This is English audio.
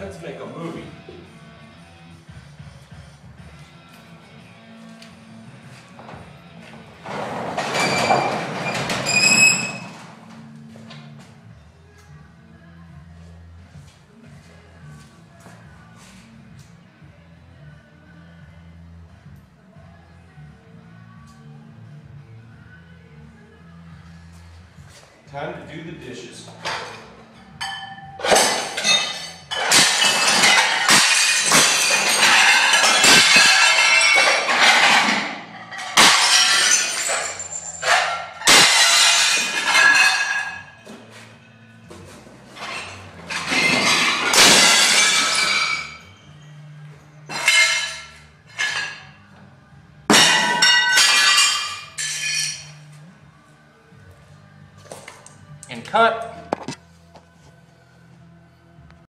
Let's make a movie. Time to do the dishes. and cut.